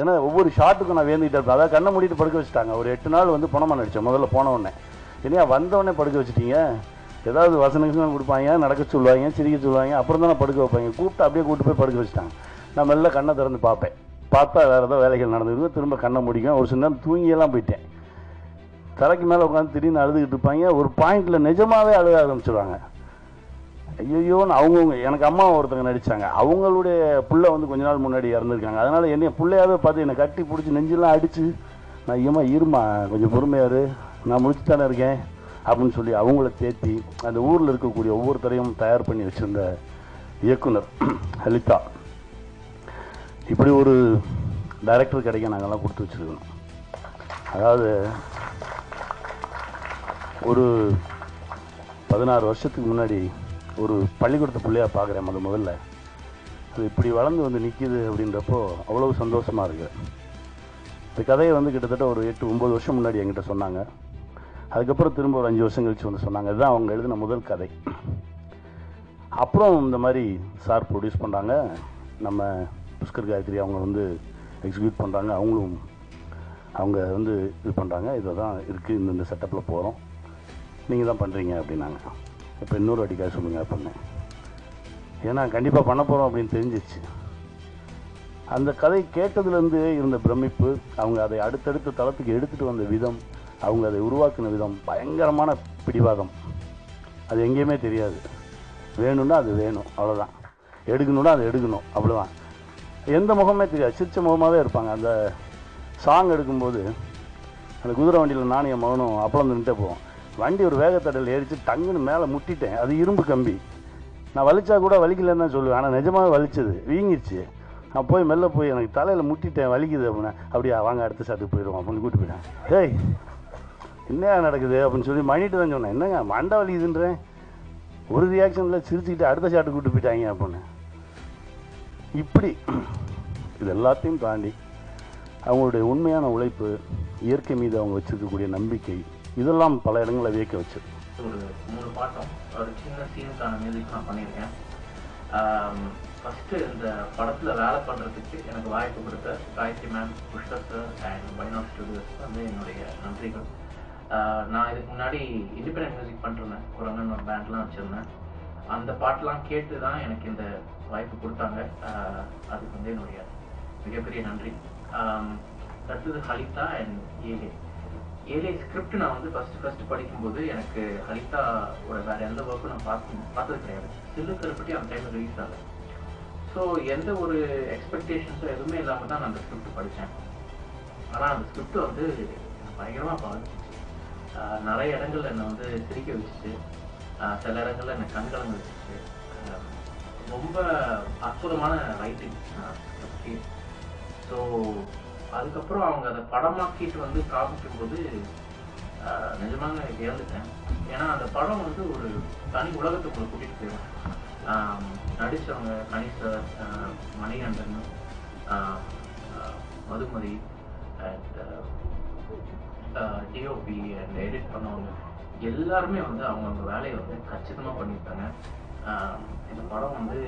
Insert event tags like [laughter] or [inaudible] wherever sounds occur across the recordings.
ஏன்னா ஒவ்வொரு ஷாட்டுக்கும் நான் வேந்துக்கிட்டே இருப்பேன். அதாவது கண்ணை மூடிட்டு படுக்க வச்சுட்டாங்க. ஒரு எட்டு நாள் வந்து பணமாக நடித்தேன் முதல்ல போன உடனே. என்னையா வந்தவொடனே படுக்க வச்சுட்டீங்க. ஏதாவது வசனங்கள் கொடுப்பாங்க நடக்க சொல்லுவாங்க சிரிக்க சொல்லுவாங்க அப்புறம் தான் படுக்க வைப்பாங்க. கூப்பிட்டு அப்படியே கூப்பிட்டு போய் படுக்க வச்சுட்டாங்க. நான் மெல்ல கண்ணை திறந்து பார்ப்பேன். பார்த்தா வேறு ஏதோ வேலைகள் நடந்துருக்கு திரும்ப கண்ணை முடிக்கும் ஒரு சின்ன நேரம் தூங்கியெல்லாம் போயிட்டேன். தலைக்கு மேலே உட்காந்து திடீர்னு அழுதுகிட்டு இருப்பாங்க. ஒரு பாயிண்டில் நிஜமாகவே அழுக ஆரம்பிச்சிடுவாங்க ஐயோன்னு அவங்கவுங்க எனக்கு அம்மா ஒருத்தங்க நடித்தாங்க அவங்களுடைய பிள்ளை வந்து கொஞ்ச நாள் முன்னாடி இறந்துருக்காங்க. அதனால் என்னைய பிள்ளையாவே பார்த்து என்னை கட்டி பிடிச்சி நெஞ்செல்லாம் அடித்து நான் ஐயம்மா இருமா கொஞ்சம் பொறுமையாரு நான் முடிச்சு தானே இருக்கேன். அப்படின்னு சொல்லி அவங்கள தேத்தி அந்த ஊரில் இருக்கக்கூடிய ஒவ்வொருத்தரையும் தயார் பண்ணி வச்சுருந்த இயக்குனர் [clears throat] லலிதா. இப்படி ஒரு டைரக்டர் கிடைக்க நாங்கள்லாம் கொடுத்து வச்சுருக்கணும். அதாவது ஒரு பதினாறு வருஷத்துக்கு முன்னாடி ஒரு பள்ளிக்கூடத்து பிள்ளையாக பார்க்குறேன் முத முதல்ல. அது இப்படி வளர்ந்து வந்து நிற்கிது அப்படின்றப்போ அவ்வளவு சந்தோஷமாக இருக்குது இந்த கதையை வந்து கிட்டத்தட்ட ஒரு எட்டு ஒம்பது வருஷம் முன்னாடி என்கிட்ட சொன்னாங்க. அதுக்கப்புறம் திரும்ப ஒரு அஞ்சு வருஷம் கழிச்சு வந்து சொன்னாங்க. இதுதான் அவங்க எழுதின முதல் கதை. அப்புறம் இந்த மாதிரி சார் ப்ரொடியூஸ் பண்ணுறாங்க நம்ம புஷ்கர் காயத்ரி அவங்க வந்து எக்ஸிக்யூட் பண்ணுறாங்க அவங்களும் அவங்க வந்து இது பண்ணுறாங்க இதை தான் இருக்குது இந்த இந்த செட்டப்பில் போகிறோம் நீங்கள் தான் பண்ணுறீங்க அப்படின்னாங்க. இப்போ இன்னொரு அடிக்காக சொல்லுங்கள் அப்படின்னு ஏன்னா கண்டிப்பாக பண்ண போகிறோம் அப்படின்னு தெரிஞ்சிச்சு. அந்த கதை கேட்டதுலேருந்து இருந்த பிரமிப்பு அவங்க அதை அடுத்தடுத்த தளத்துக்கு எடுத்துகிட்டு வந்த விதம் அவங்க அதை உருவாக்கின விதம் பயங்கரமான பிடிவாதம். அது எங்கேயுமே தெரியாது. வேணும்னா அது வேணும் அவ்வளோதான் எடுக்கணும்னா அது எடுக்கணும் அவ்வளோதான் எந்த முகமே தெரியாது. சிரிச்ச முகமாகவே இருப்பாங்க. அந்த சாங் எடுக்கும்போது அந்த குதிரை வண்டியில் நானும் என் மகனும் அப்பளம் தின்ட்டே போவோம். வண்டி ஒரு வேகத்தடையில் ஏறிச்சு டங்குன்னு மேலே முட்டிட்டேன். அது இரும்பு கம்பி. நான் வலிச்சா கூட வலிக்கலன்னு தான் சொல்லுவேன். ஆனால் நிஜமாக வலிச்சது. வீங்கிருச்சு. நான் போய் மெல்ல போய் எனக்கு தலையில் முட்டிட்டேன். வலிக்குது அப்படின்னா அப்படியா வாங்க அடுத்த சாட்டுக்கு போயிடுவோம் அப்படின்னு கூட்டு போயிட்டேன். ஏய் என்ன நடக்குது? அப்படின்னு சொல்லி மணிட்டு தான் சொன்னேன். என்னங்க மண்டை வலிக்குதுன்றேன் ஒரு ரியாக்ஷனில் சிரிச்சுக்கிட்டு அடுத்த ஷாட்டு கூப்பிட்டு போயிட்டாங்க அப்படின்னு. இப்படி இது எல்லாத்தையும் தாண்டி அவங்களுடைய உண்மையான உழைப்பு இயற்கை மீது அவங்க வச்சுருக்கக்கூடிய நம்பிக்கை இதெல்லாம் பல இடங்களில் வியக்க வச்சு ஒரு மூணு பாட்டம் ஒரு சின்ன சீனுக்கான மியூசிக் நான் பண்ணியிருக்கேன். ஃபஸ்ட்டு இந்த படத்தில் வேலை பண்ணுறதுக்கு எனக்கு வாய்ப்பு கொடுத்த Gayathri ma'am Pushkar sir and பைனாப் studios வந்து என்னுடைய நன்றிகள். நான் இதுக்கு முன்னாடி இண்டிபெண்ட் மியூசிக் பண்ணிருந்தேன். ஒரு அண்ணன் ஒரு பேண்ட்லாம் வச்சுருந்தேன். அந்த பாட்டெலாம் கேட்டு தான் எனக்கு இந்த வாய்ப்பு கொடுத்தாங்க. அதுக்கு வந்து என்னுடைய மிகப்பெரிய நன்றி. ஆம், அடுத்தது ஹலிதா அண்ட் ஏலே ஏழை ஸ்கிரிப்ட் நான் வந்து ஃபர்ஸ்ட் ஃபர்ஸ்ட் படிக்கும்போது எனக்கு ஹலிதாவோட வேற எந்த ஒர்க்கும் நான் பார்த்து பார்த்தது கிடையாது. சில்லு கருப்பட்டி அந்த டைம் ரிலீஸ் ஆகல. ஸோ எந்த ஒரு எக்ஸ்பெக்டேஷன்ஸோ எதுவுமே இல்லாமல் தான் நான் அந்த ஸ்கிரிப்ட் படித்தேன் ஆனால் அந்த ஸ்கிரிப்ட் வந்து பயங்கரமாக பாதிச்சிச்சு. நிறைய இடங்கள்ல என்னை வந்து சிரிக்க வச்சுச்சு. சில இடங்கள்ல என்னை கண்கலங்க வச்சுச்சு. ரொம்ப அற்புதமான ரைட்டிங் ஸோ அதுக்கப்புறம் அவங்க அதை படமாக்கிட்டு வந்து காமிக்கும் போது நிஜமாக இறந்துட்டேன் ஏன்னா அந்த படம் வந்து ஒரு தனி உலகத்துக்குள்ள கூட்டிட்டு போயிடும். நடித்தவங்க கணிச Manikandan Madhumathi and DOP and edit பண்ணவங்க எல்லாருமே வந்து அவங்கவுங்க வேலையை வந்து கச்சிதமாக பண்ணியிருக்காங்க. இந்த படம் வந்து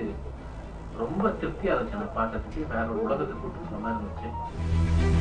ரொம்ப திருப்தியாக இருந்துச்சு அந்த பார்க்கறதுக்கு வேற ஒரு உலகத்துக்கு கூட்டு சொன்ன மாதிரி இருந்துச்சு